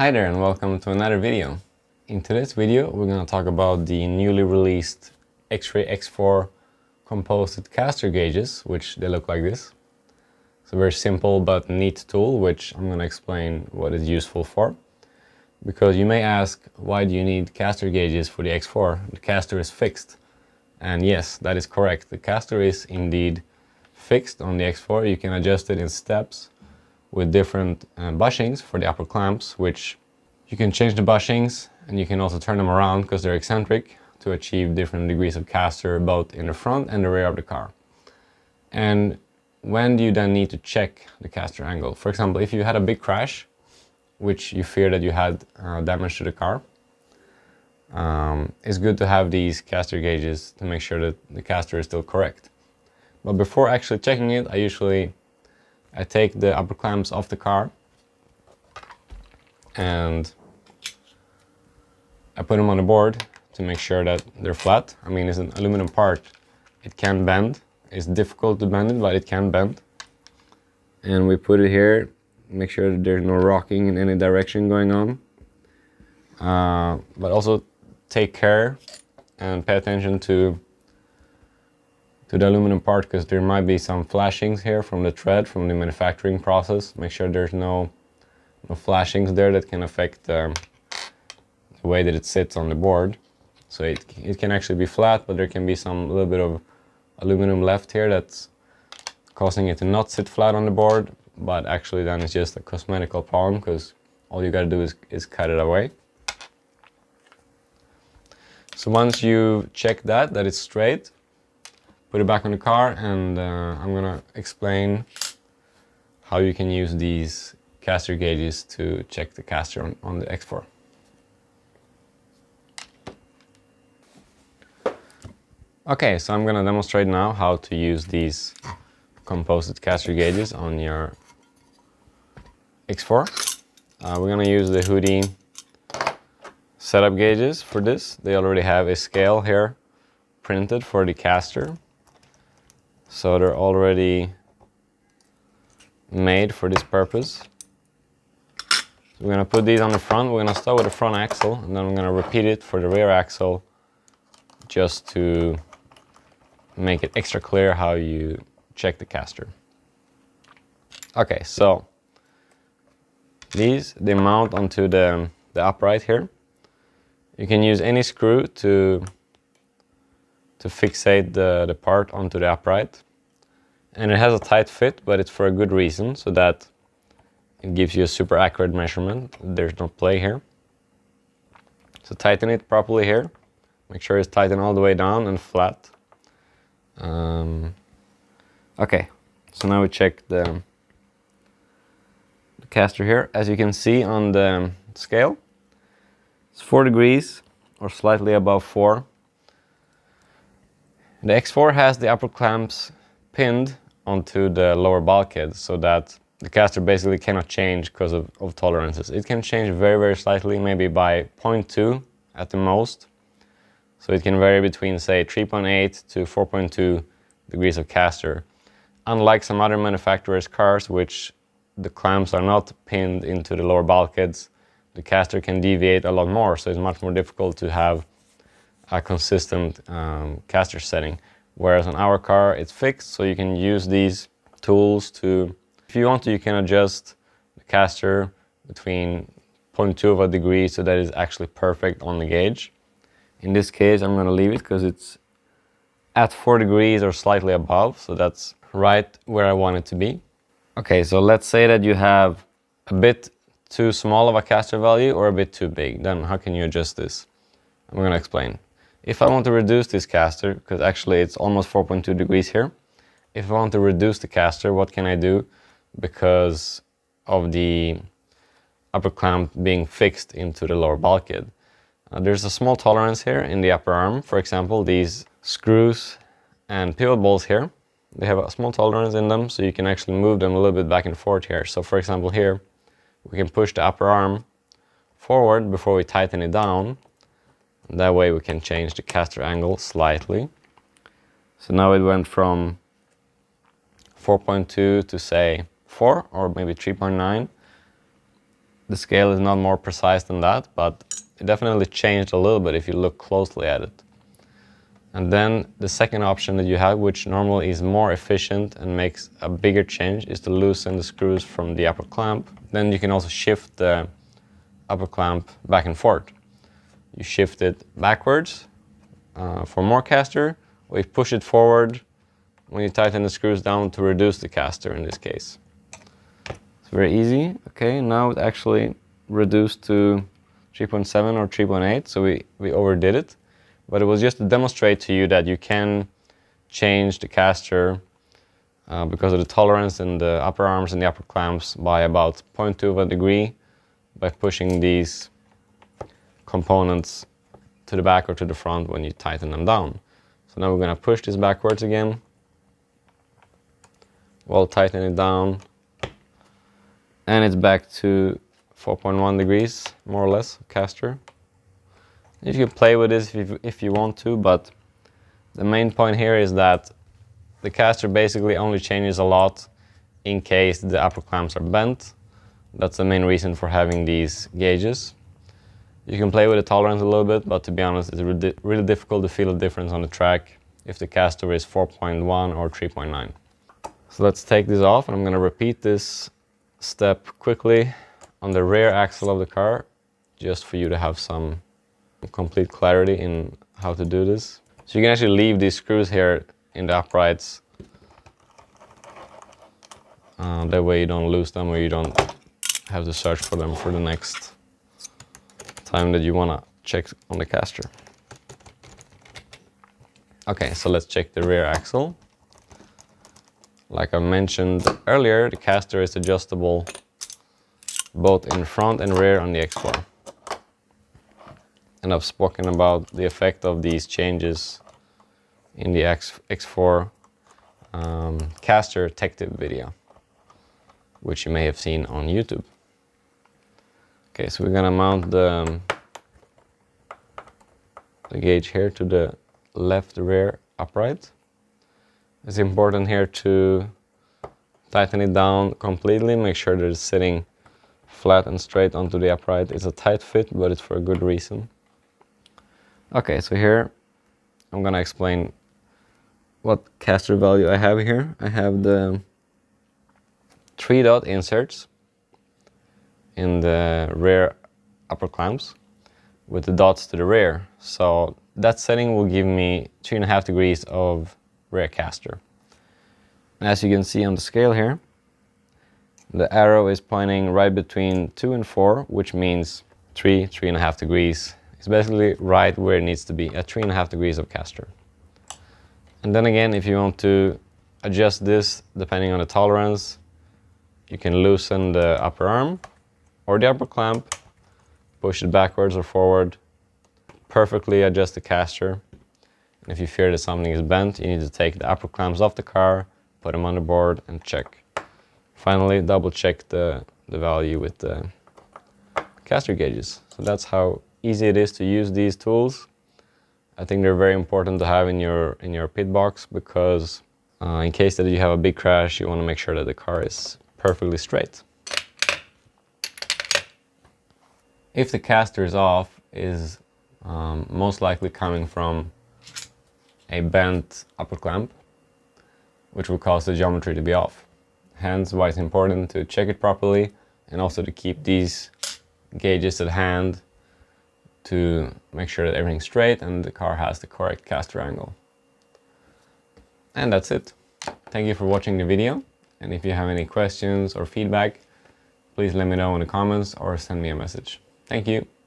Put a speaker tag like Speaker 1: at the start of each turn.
Speaker 1: Hi there and welcome to another video. In today's video we're going to talk about the newly released X-Ray X4 composite caster gauges, which they look like this. It's a very simple but neat tool which I'm going to explain what it's useful for. Because you may ask, why do you need caster gauges for the X4? The caster is fixed. And yes, that is correct. The caster is indeed fixed on the X4. You can adjust it in steps with different uh, bushings for the upper clamps, which you can change the bushings and you can also turn them around because they're eccentric to achieve different degrees of caster both in the front and the rear of the car. And when do you then need to check the caster angle? For example, if you had a big crash, which you fear that you had uh, damage to the car, um, it's good to have these caster gauges to make sure that the caster is still correct. But before actually checking it, I usually I take the upper clamps off the car and I put them on the board to make sure that they're flat. I mean, it's an aluminum part. It can bend. It's difficult to bend it, but it can bend. And we put it here, make sure that there's no rocking in any direction going on. Uh, but also take care and pay attention to to the aluminum part because there might be some flashings here from the thread from the manufacturing process. Make sure there's no, no flashings there that can affect um, the way that it sits on the board. So it, it can actually be flat, but there can be some little bit of aluminum left here that's causing it to not sit flat on the board, but actually then it's just a cosmetical problem because all you gotta do is, is cut it away. So once you check that, that it's straight, put it back on the car and uh, I'm gonna explain how you can use these caster gauges to check the caster on, on the X4. Okay, so I'm gonna demonstrate now how to use these composite caster gauges on your X4. Uh, we're gonna use the Hudy setup gauges for this. They already have a scale here printed for the caster so they're already made for this purpose. So we're gonna put these on the front. We're gonna start with the front axle and then we're gonna repeat it for the rear axle just to make it extra clear how you check the caster. Okay, so these, they mount onto the, the upright here. You can use any screw to to fixate the, the part onto the upright. And it has a tight fit, but it's for a good reason, so that it gives you a super accurate measurement. There's no play here. So tighten it properly here. Make sure it's tightened all the way down and flat. Um, okay, so now we check the, the caster here. As you can see on the scale, it's 4 degrees or slightly above 4 the X4 has the upper clamps pinned onto the lower bulkhead so that the caster basically cannot change because of, of, tolerances. It can change very, very slightly, maybe by 0.2 at the most. So it can vary between, say, 3.8 to 4.2 degrees of caster. Unlike some other manufacturers' cars, which the clamps are not pinned into the lower bulkheads, the caster can deviate a lot more, so it's much more difficult to have a consistent um, caster setting. Whereas on our car, it's fixed, so you can use these tools to, if you want to, you can adjust the caster between 0.2 of a degree so that is actually perfect on the gauge. In this case, I'm gonna leave it because it's at 4 degrees or slightly above, so that's right where I want it to be. Okay, so let's say that you have a bit too small of a caster value or a bit too big. Then how can you adjust this? I'm gonna explain. If I want to reduce this caster, because actually it's almost 4.2 degrees here, if I want to reduce the caster, what can I do? Because of the upper clamp being fixed into the lower bulkhead. Uh, there's a small tolerance here in the upper arm. For example, these screws and pivot balls here, they have a small tolerance in them, so you can actually move them a little bit back and forth here. So for example here, we can push the upper arm forward before we tighten it down, that way we can change the caster angle slightly. So now it went from 4.2 to say 4 or maybe 3.9. the scale is not more precise than that, but it definitely changed a little bit if you look closely at it. And then the second option that you have, which normally is more efficient and makes a bigger change, is to loosen the screws from the upper clamp. Then you can also shift the upper clamp back and forth. You shift it backwards uh, for more caster, or you push it forward when you tighten the screws down to reduce the caster in this case. It's very easy. Okay, now it actually reduced to 3.7 or 3.8, so we, we overdid it. But it was just to demonstrate to you that you can change the caster uh, because of the tolerance in the upper arms and the upper clamps by about 0.2 of a degree by pushing these components to the back or to the front when you tighten them down. So now we're going to push this backwards again while tightening it down and it's back to 4.1 degrees more or less caster you can play with this if you, if you want to, but the main point here is that the caster basically only changes a lot in case the upper clamps are bent. That's the main reason for having these gauges. You can play with the tolerance a little bit, but to be honest, it's really, difficult to feel the difference on the track if the caster is 4.1 or 3.9. So let's take this off, and I'm going to repeat this step quickly on the rear axle of the car, just for you to have some complete clarity in how to do this. So you can actually leave these screws here in the uprights. Uh, that way you don't lose them or you don't have to search for them for the next time that you want to check on the caster. Okay, so let's check the rear axle. Like I mentioned earlier, the caster is adjustable both in front and rear on the X4 and I've spoken about the effect of these changes in the X, X4 um, caster tech tip video, which you may have seen on YouTube. Okay, so we're gonna mount the, um, the gauge here to the left rear upright. It's important here to tighten it down completely, make sure that it's sitting flat and straight onto the upright. It's a tight fit, but it's for a good reason. Okay, so here I'm gonna explain what caster value I have here. I have the three dot inserts in the rear upper clamps with the dots to the rear. So that setting will give me three and a half degrees of rear caster. as you can see on the scale here, the arrow is pointing right between two and four, which means three, three and a half degrees it's basically right where it needs to be, at three and a half degrees of caster. And then again, if you want to adjust this depending on the tolerance, you can loosen the upper arm or the upper clamp, push it backwards or forward, perfectly adjust the caster. And if you fear that something is bent, you need to take the upper clamps off the car, put them on the board and check. Finally, double check the, the value with the caster gauges. So that's how easy it is to use these tools. I think they're very important to have in your in your pit box because uh, in case that you have a big crash, you want to make sure that the car is perfectly straight. If the caster is off, is um, most likely coming from a bent upper clamp, which will cause the geometry to be off. Hence why it's important to check it properly and also to keep these gauges at hand to make sure that everything's straight and the car has the correct caster angle. And that's it. Thank you for watching the video. And if you have any questions or feedback, please let me know in the comments or send me a message. Thank you.